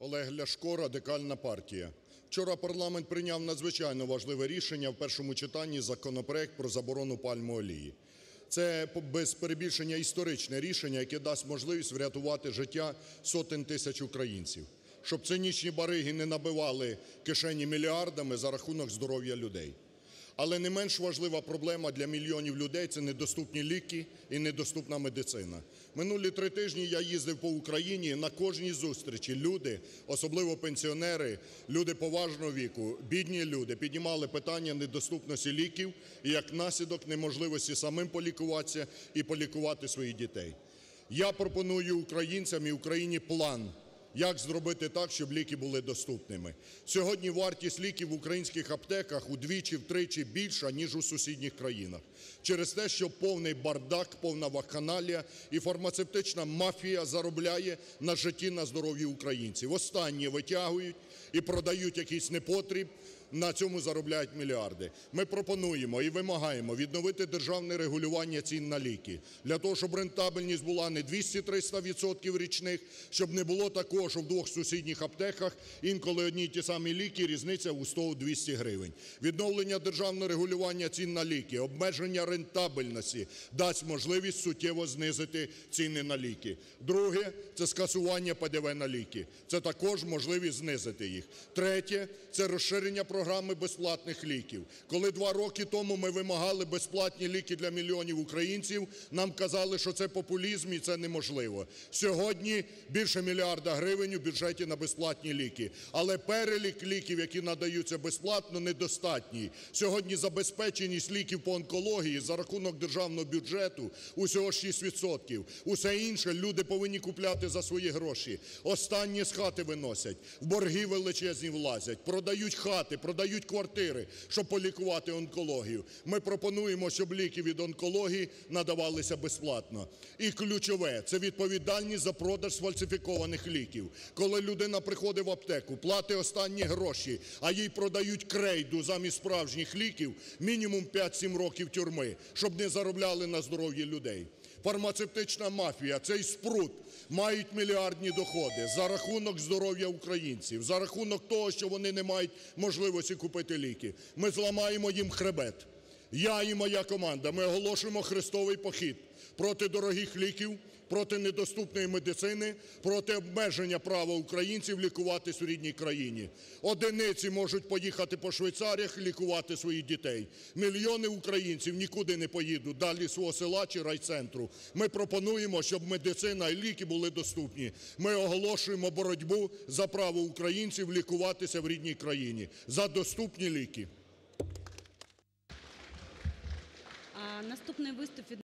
Олег Ляшко, Радикальна партія. Вчора парламент прийняв надзвичайно важливе рішення в першому читанні законопроект про заборону пальмової олії. Це без перебільшення історичне рішення, яке дасть можливість врятувати життя сотень тисяч українців, щоб цинічні бариги не набивали кишені мільярдами за рахунок здоров'я людей. Але не менш важлива проблема для мільйонів людей – це недоступні ліки і недоступна медицина. Минулі три тижні я їздив по Україні, на кожній зустрічі люди, особливо пенсіонери, люди поважного віку, бідні люди піднімали питання недоступності ліків і як наслідок неможливості самим полікуватися і полікувати своїх дітей. Я пропоную українцям і Україні план, як зробити так, щоб ліки були доступними. Сьогодні вартість ліків в українських аптеках удвічі-втричі більша, ніж у сусідніх країнах. Через те, що повний бардак, повна вакханалія і фармацевтична мафія заробляє на житті, на здоров'ї українців. Останнє витягують і продають якийсь непотріб, на цьому заробляють мільярди. Ми пропонуємо і вимагаємо відновити державне регулювання цін на ліки для того, щоб рентабельність була не 200-300 відсотків річних, щоб не було такого, що в двох сусідніх аптеках інколи одні й ті самі ліки, різниця у 100-200 гривень. Відновлення державного регулювання цін на ліки, обмеження рентабельності дасть можливість суттєво знизити ціни на ліки. Друге – це скасування ПДВ на ліки. Це також можливість знизити їх. Третє – це розширення програми безплатних ліків. Коли два роки тому ми вимагали безплатні ліки для мільйонів українців, нам казали, що це популізм і це неможливо. Сьогодні більше мільярда гривень у бюджеті на безплатні ліки. Але перелік ліків, які надаються безплатно, недостатній. Сьогодні забезпеченість ліків по онкології за рахунок державного бюджету усього 6%. Усе інше люди повинні купляти за свої гроші. Останнє з хати виносять, в борги величезні влазять, продають хати, продають квартири, щоб полікувати онкологію. Ми пропонуємо, щоб ліки від онкології надавалися безплатно. І ключове – це відповідальність за продаж сфальсифікованих ліків. Коли людина приходить в аптеку, платить останні гроші, а їй продають крейду замість справжніх ліків, мінімум 5-7 років тюрми, щоб не заробляли на здоров'ї людей. Фармацевтична мафія, цей спрут мають мільярдні доходи за рахунок здоров'я українців, за рахунок того, що вони не мають можливості купити ліки. Ми зламаємо їм хребет. Я і моя команда, ми оголошуємо хрестовий похід проти дорогих ліків, проти недоступної медицини, проти обмеження права українців лікуватись у рідній країні. Одиниці можуть поїхати по Швейцаріях лікувати своїх дітей. Мільйони українців нікуди не поїдуть далі свого села чи райцентру. Ми пропонуємо, щоб медицина і ліки були доступні. Ми оголошуємо боротьбу за право українців лікуватися в рідній країні, за доступні ліки. Наступний виступ від